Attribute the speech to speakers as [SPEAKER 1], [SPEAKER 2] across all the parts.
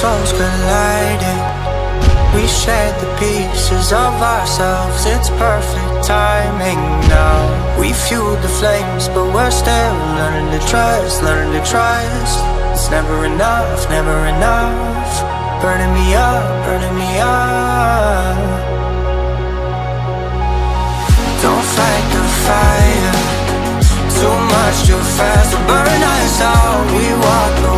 [SPEAKER 1] souls colliding. We shared the pieces of ourselves. It's perfect timing now. We fueled the flames But we're still learning to trust Learning to trust. It's never enough, never enough. Burning me up, burning me up. Don't fight the fire. Too much too fast to burn us out. We walk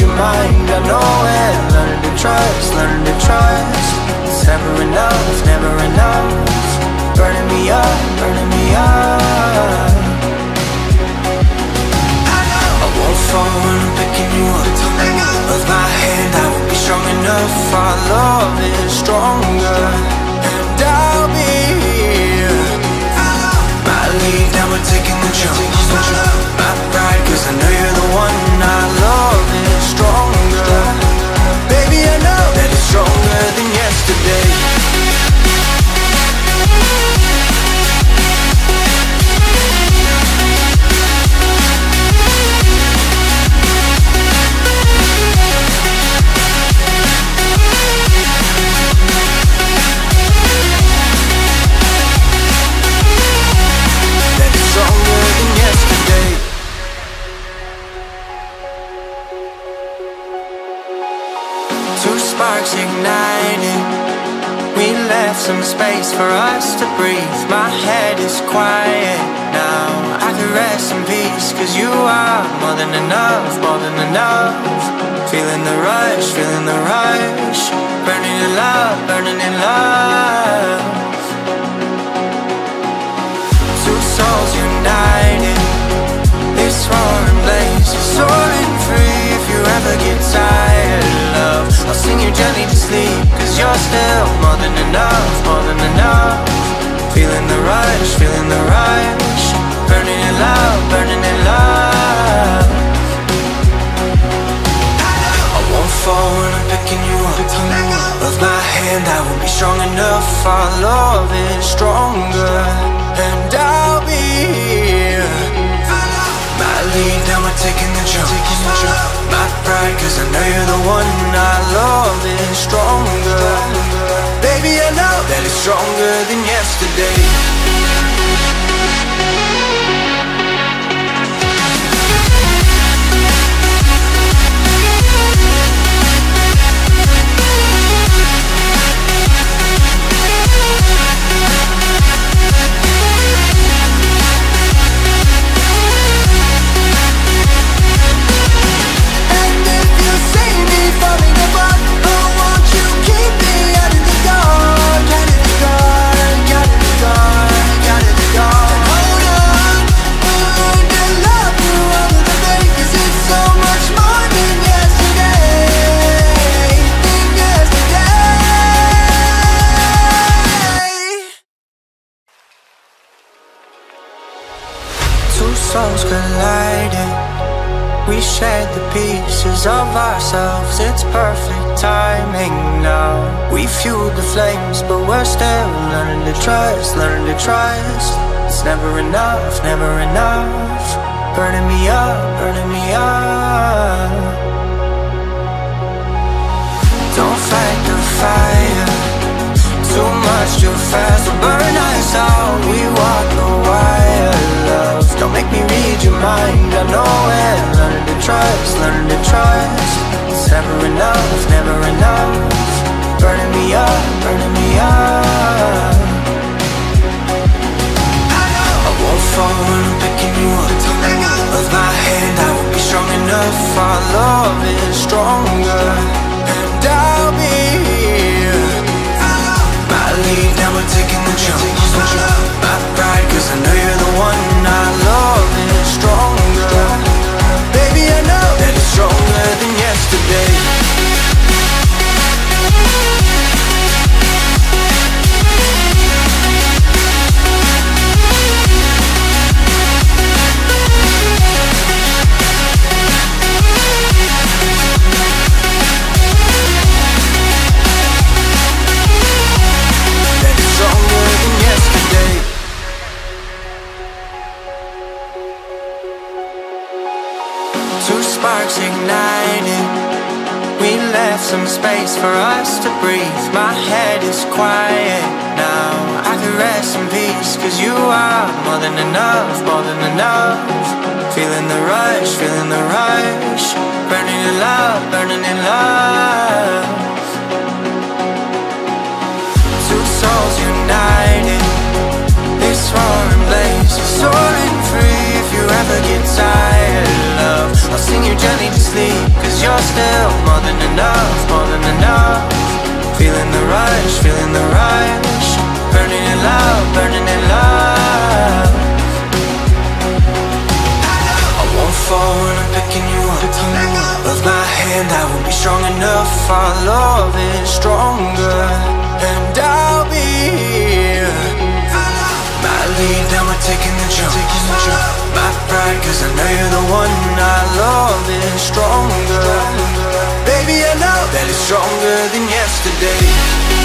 [SPEAKER 1] your mind, I know it. Learning to trust, learning to trust. It's never enough, never enough. Burning me up, burning me up. I won't fall when I'm picking you up left some space for us to breathe. My head is quiet now. I can rest in peace Cause you are more than enough, more than enough. Feeling the rush, feeling the rush. Burning in love, burning in love. Two souls united. This roaring blaze is soaring free. If you ever get tired, love I'll sing you gently to sleep Cause you're still the rush Burning in love, burning in love. I won't fall when I'm picking you up. Of my hand, I won't be strong enough. Our love is stronger And I'll be here. My lead, now we're taking the jump. My pride, cause I know you're the one. Our love is stronger. Baby, I know that it's stronger than yesterday souls colliding. We shared the pieces of ourselves. It's perfect timing now. We fueled the flames But we're still learning to trust Learning to trust. It's never enough, never enough. Burning me up, burning me up. Don't fight the fire trust, learning to trust. It's never enough, never enough sparks igniting We left some space for us to breathe. My head is quiet now. I can rest in peace Cause you are more than enough, more than enough. Feeling the rush, feeling the rush. Burning in love, burning in love gently to sleep Cause you're still more than enough, more than enough. Feeling the rush, feeling the rush. Burning in love, burning in love. I won't fall when I'm picking you up. Of my hand I will be strong enough. Our love is stronger And I'll be here lead, now we're taking the jump. My pride, cause I know you're the one Our love is stronger. Baby, I know that it's stronger than yesterday